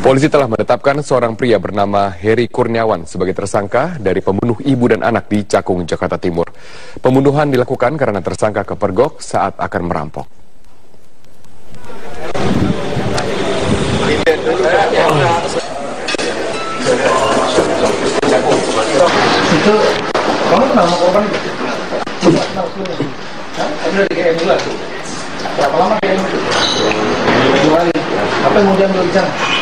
Polisi telah menetapkan seorang pria bernama Heri Kurniawan sebagai tersangka dari pembunuh ibu dan anak di Cakung, Jakarta Timur. Pembunuhan dilakukan karena tersangka kepergok saat akan merampok. Itu kamu korban. Berapa lama. Apa yang berbicara?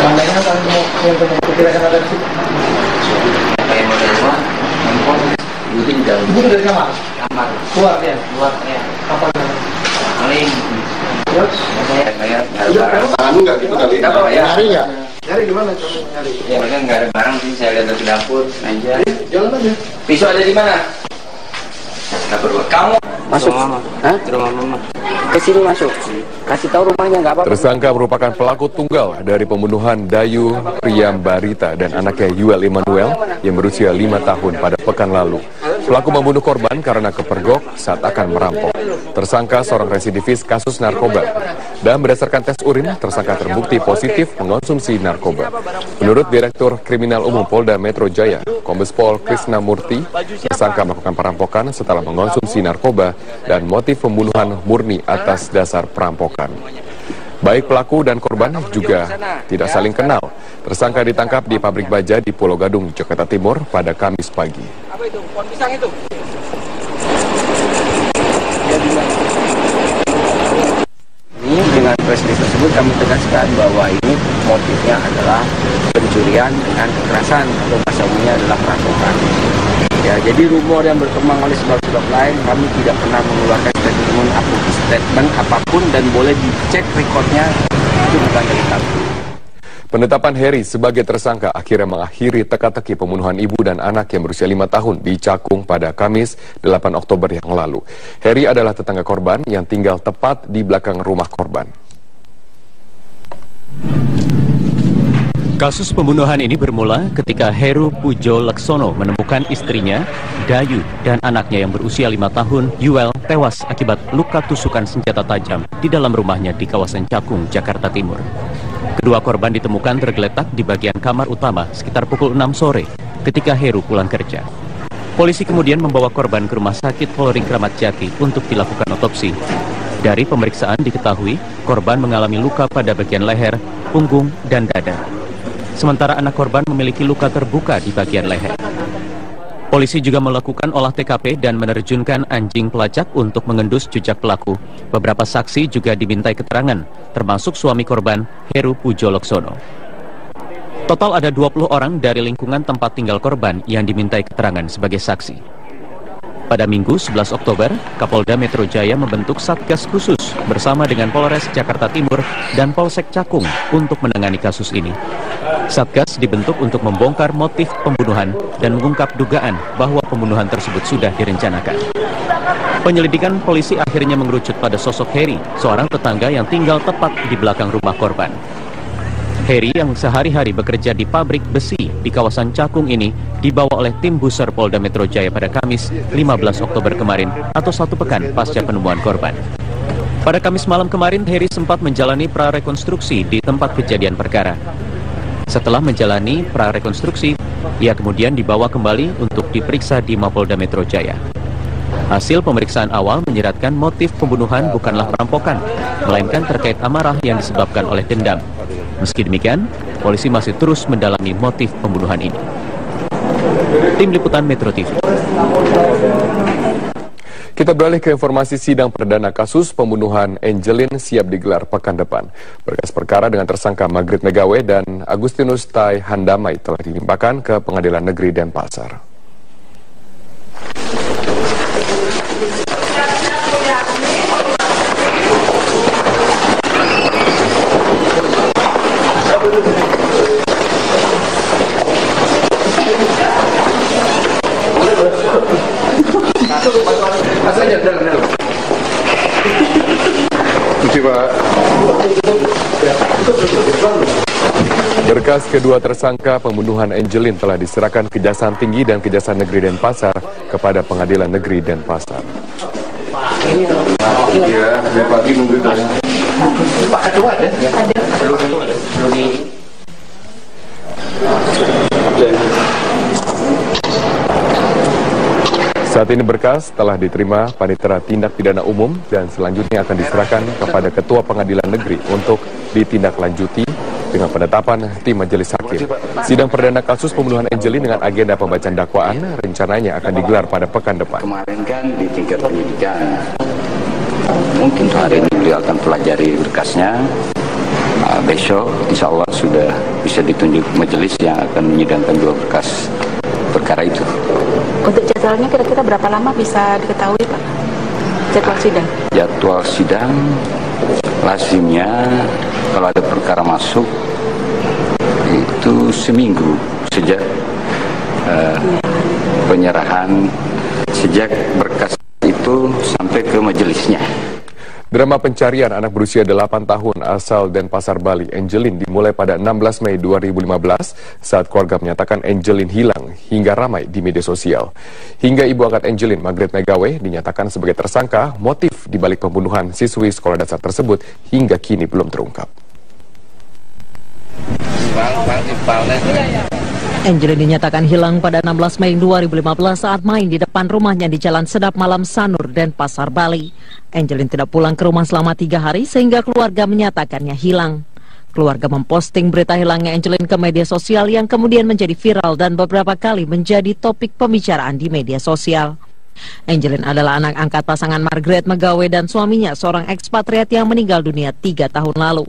Seandainya kan mau yang memperkirakan ada di situ. kayak model rumah handphone itu di dalam dari kamar, kamar keluar dia. luar ya Apa? paling Terus? saya kayak nggak ada barang Anu nggak gitu kali? Nggak apa-apa, ya. Nyari nggak? Nyari di mana kamu nyari? ya mereka nggak ada barang sih saya lihat ke dapur meja Jalan aja. pisau ada di mana dapur kamu Masuk. Hah? Ke rumah mama. Ke sini masuk. Kasih tahu rumahnya nggak apa-apa. Tersangka merupakan pelaku tunggal dari pembunuhan Dayu Priyambarita dan anaknya Yuel Emmanuel yang berusia lima tahun pada pekan lalu. Pelaku membunuh korban karena kepergok saat akan merampok. Tersangka seorang residivis kasus narkoba. Dan berdasarkan tes urin, tersangka terbukti positif mengonsumsi narkoba. Menurut Direktur Kriminal Umum Polda Metro Jaya, Kombes Pol Krisna Murti, tersangka melakukan perampokan setelah mengonsumsi narkoba dan motif pembunuhan murni atas dasar perampokan. Baik pelaku dan korban juga tidak saling kenal. Tersangka ditangkap di pabrik baja di Pulau Gadung, Jakarta Timur pada Kamis pagi. Apa itu? Pohon pisang itu. Ini dengan press release tersebut kami tegaskan bahwa ini motifnya adalah pencurian dengan kekerasan atau bahasa umumnya adalah perampokan. Ya, jadi rumor yang berkembang oleh sebab-sebab lain kami tidak pernah mengeluarkan statement apa pun, statement apa pun dan boleh dicek rekodnya itu bukan dari kami. Penetapan Heri sebagai tersangka akhirnya mengakhiri teka-teki pembunuhan ibu dan anak yang berusia lima tahun di Cakung pada Kamis 8 Oktober yang lalu. Heri adalah tetangga korban yang tinggal tepat di belakang rumah korban. Kasus pembunuhan ini bermula ketika Heru Pujo Leksono menemukan istrinya, Dayu, dan anaknya yang berusia lima tahun, Yuel, tewas akibat luka tusukan senjata tajam di dalam rumahnya di kawasan Cakung, Jakarta Timur. Kedua korban ditemukan tergeletak di bagian kamar utama sekitar pukul 6 sore ketika Heru pulang kerja. Polisi kemudian membawa korban ke rumah sakit Polri Kramat Jati untuk dilakukan otopsi. Dari pemeriksaan diketahui korban mengalami luka pada bagian leher, punggung, dan dada. Sementara anak korban memiliki luka terbuka di bagian leher. Polisi juga melakukan olah TKP dan menerjunkan anjing pelacak untuk mengendus jejak pelaku. Beberapa saksi juga dimintai keterangan, termasuk suami korban, Heru Pujo Loksono. Total ada 20 orang dari lingkungan tempat tinggal korban yang dimintai keterangan sebagai saksi. Pada Minggu 11 Oktober, Kapolda Metro Jaya membentuk Satgas khusus bersama dengan Polres Jakarta Timur dan Polsek Cakung untuk menangani kasus ini. Satgas dibentuk untuk membongkar motif pembunuhan dan mengungkap dugaan bahwa pembunuhan tersebut sudah direncanakan. Penyelidikan polisi akhirnya mengerucut pada sosok Heri, seorang tetangga yang tinggal tepat di belakang rumah korban. Heri yang sehari-hari bekerja di pabrik besi di kawasan Cakung ini dibawa oleh tim Buser Polda Metro Jaya pada Kamis 15 Oktober kemarin atau satu pekan pasca penemuan korban. Pada Kamis malam kemarin, Heri sempat menjalani prarekonstruksi di tempat kejadian perkara. Setelah menjalani prarekonstruksi, ia kemudian dibawa kembali untuk diperiksa di Mapolda Metro Jaya. Hasil pemeriksaan awal menyeratkan motif pembunuhan bukanlah perampokan, melainkan terkait amarah yang disebabkan oleh dendam. Meski demikian, polisi masih terus mendalami motif pembunuhan ini. Tim Liputan Metro TV. Kita beralih ke informasi sidang perdana kasus pembunuhan Angelin siap digelar pekan depan. Berkas perkara dengan tersangka Magrit Megawe dan Agustinus Tai Handamai telah dilimpahkan ke Pengadilan Negeri Denpasar. Pak. Berkas kedua tersangka pembunuhan Angelin telah diserahkan Kejaksaan Tinggi dan Kejaksaan Negeri Denpasar kepada Pengadilan Negeri Denpasar. Iya, dari pagi nunggu. Pak Ketua ada? Saat ini berkas telah diterima Panitera Tindak Pidana Umum dan selanjutnya akan diserahkan kepada Ketua Pengadilan Negeri untuk ditindaklanjuti dengan penetapan tim majelis hakim. Sidang perdana kasus pembunuhan Angelin dengan agenda pembacaan dakwaan rencananya akan digelar pada pekan depan. Kemarin kan di tingkat penyidikan, mungkin hari ini beliau akan pelajari berkasnya. Nah, besok insya Allah sudah bisa ditunjuk majelis yang akan menyidangkan dua berkas perkara itu. Untuk jadwalnya kira-kira berapa lama bisa diketahui Pak? Jadwal sidang? Jadwal sidang lazimnya kalau ada perkara masuk itu seminggu sejak eh, penyerahan sejak berkas itu sampai ke majelisnya. Drama pencarian anak berusia 8 tahun asal Denpasar, Bali, Angelin dimulai pada 16 Mei 2015 saat keluarga menyatakan Angelin hilang hingga ramai di media sosial. Hingga ibu angkat Angelin, Margaret Megawe, dinyatakan sebagai tersangka, motif dibalik pembunuhan siswi sekolah dasar tersebut hingga kini belum terungkap. Angelin dinyatakan hilang pada 16 Mei 2015 saat main di depan rumahnya di Jalan Sedap Malam Sanur dan Pasar Bali. Angelin tidak pulang ke rumah selama tiga hari sehingga keluarga menyatakannya hilang. Keluarga memposting berita hilangnya Angelin ke media sosial yang kemudian menjadi viral dan beberapa kali menjadi topik pembicaraan di media sosial. Angelin adalah anak angkat pasangan Margaret Megawe dan suaminya, seorang ekspatriat yang meninggal dunia tiga tahun lalu.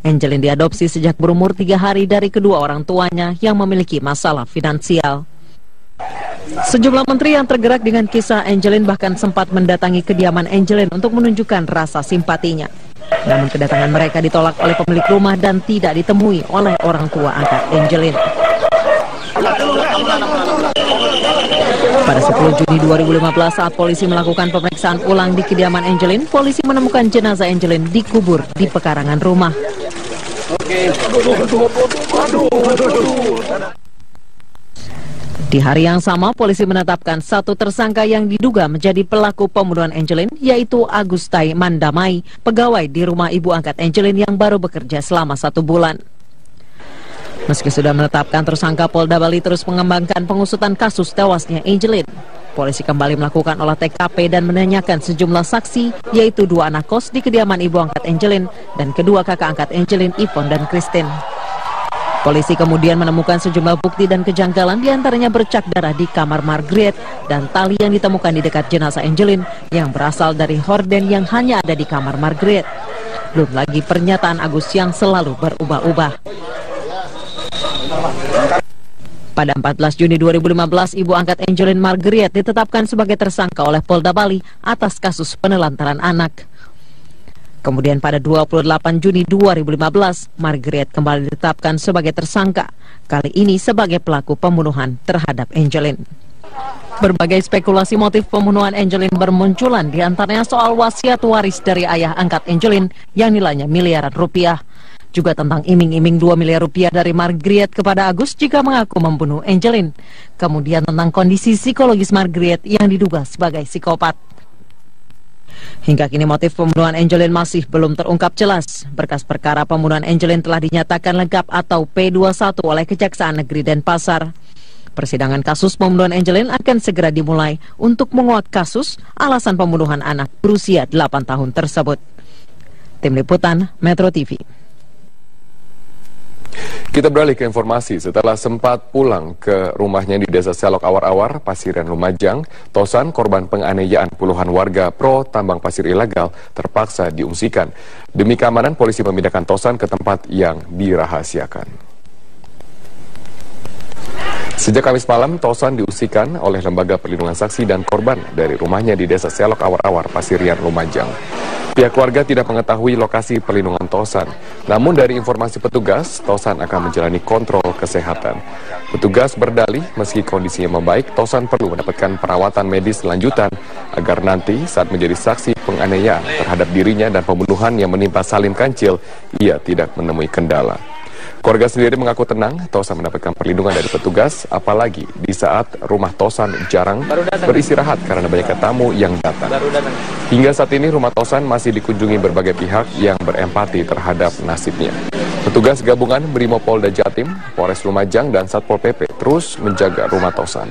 Angelin diadopsi sejak berumur tiga hari dari kedua orang tuanya yang memiliki masalah finansial. Sejumlah menteri yang tergerak dengan kisah Angelin bahkan sempat mendatangi kediaman Angelin untuk menunjukkan rasa simpatinya. Namun kedatangan mereka ditolak oleh pemilik rumah dan tidak ditemui oleh orang tua angkat Angelin. Pada 10 Juni 2015 saat polisi melakukan pemeriksaan ulang di kediaman Angelin, polisi menemukan jenazah Angelin dikubur di pekarangan rumah. Di hari yang sama, polisi menetapkan satu tersangka yang diduga menjadi pelaku pembunuhan Angelin, yaitu Agustai Mandamai, pegawai di rumah ibu angkat Angelin yang baru bekerja selama satu bulan. Meski sudah menetapkan tersangka, Polda Bali terus mengembangkan pengusutan kasus tewasnya Angelin. Polisi kembali melakukan olah TKP dan menanyakan sejumlah saksi, yaitu dua anak kos di kediaman ibu angkat Angelin dan kedua kakak angkat Angelin, Ivon dan Christine. Polisi kemudian menemukan sejumlah bukti dan kejanggalan di antaranya bercak darah di kamar Margaret dan tali yang ditemukan di dekat jenazah Angelin yang berasal dari horden yang hanya ada di kamar Margaret. Belum lagi pernyataan Agus yang selalu berubah-ubah. Pada 14 Juni 2015, ibu angkat Angelin Margaret ditetapkan sebagai tersangka oleh Polda Bali atas kasus penelantaran anak. Kemudian pada 28 Juni 2015, Margaret kembali ditetapkan sebagai tersangka, kali ini sebagai pelaku pembunuhan terhadap Angelin. Berbagai spekulasi motif pembunuhan Angelin bermunculan di antaranya soal wasiat waris dari ayah angkat Angelin yang nilainya miliaran rupiah. Juga tentang iming-iming 2 miliar rupiah dari Margaret kepada Agus jika mengaku membunuh Angelin. Kemudian tentang kondisi psikologis Margaret yang diduga sebagai psikopat. Hingga kini motif pembunuhan Angelin masih belum terungkap jelas. Berkas perkara pembunuhan Angelin telah dinyatakan lengkap atau P21 oleh Kejaksaan Negeri Denpasar. Persidangan kasus pembunuhan Angelin akan segera dimulai untuk menguak kasus alasan pembunuhan anak berusia 8 tahun tersebut. Tim Liputan Metro TV. Kita beralih ke informasi. Setelah sempat pulang ke rumahnya di Desa Selok Awar-Awar, Pasirian Lumajang, Tosan, korban penganiayaan puluhan warga pro tambang pasir ilegal, terpaksa diungsikan. Demi keamanan, polisi memindahkan Tosan ke tempat yang dirahasiakan. Sejak Kamis malam, Tosan diungsikan oleh Lembaga Perlindungan Saksi dan Korban dari rumahnya di Desa Selok Awar-Awar, Pasirian, Lumajang. Pihak keluarga tidak mengetahui lokasi perlindungan Tosan. Namun dari informasi petugas, Tosan akan menjalani kontrol kesehatan. Petugas berdalih meski kondisinya membaik, Tosan perlu mendapatkan perawatan medis lanjutan agar nanti saat menjadi saksi penganiayaan terhadap dirinya dan pembunuhan yang menimpa Salim Kancil, ia tidak menemui kendala. Keluarga sendiri mengaku tenang, Tosan mendapatkan perlindungan dari petugas, apalagi di saat rumah Tosan jarang beristirahat karena banyaknya tamu yang datang. Hingga saat ini rumah Tosan masih dikunjungi berbagai pihak yang berempati terhadap nasibnya. Petugas gabungan Brimopolda Jatim, Polres Lumajang, dan Satpol PP terus menjaga rumah Tosan.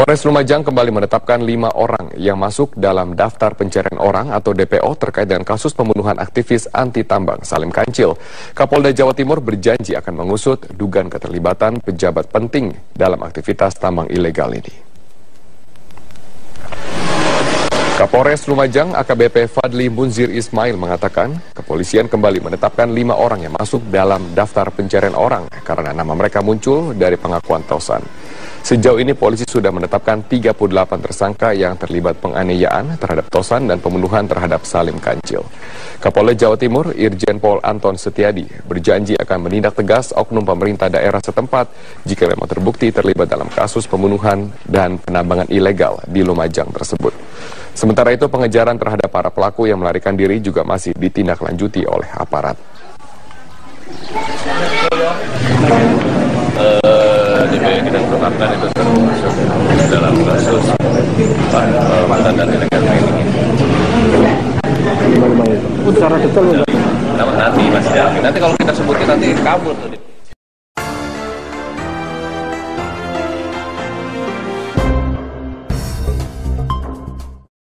Polres Lumajang kembali menetapkan lima orang yang masuk dalam daftar pencarian orang atau DPO terkait dengan kasus pembunuhan aktivis anti tambang Salim Kancil. Kapolda Jawa Timur berjanji akan mengusut dugaan keterlibatan pejabat penting dalam aktivitas tambang ilegal ini. Kapolres Lumajang AKBP Fadli Munzir Ismail mengatakan kepolisian kembali menetapkan lima orang yang masuk dalam daftar pencarian orang karena nama mereka muncul dari pengakuan Tosan. Sejauh ini polisi sudah menetapkan 38 tersangka yang terlibat penganiayaan terhadap Tosan dan pembunuhan terhadap Salim Kancil. Kapolda Jawa Timur Irjen Pol Anton Setiadi berjanji akan menindak tegas oknum pemerintah daerah setempat jika memang terbukti terlibat dalam kasus pembunuhan dan penambangan ilegal di Lumajang tersebut. Sementara itu pengejaran terhadap para pelaku yang melarikan diri juga masih ditindaklanjuti oleh aparat.